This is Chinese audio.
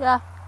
呀。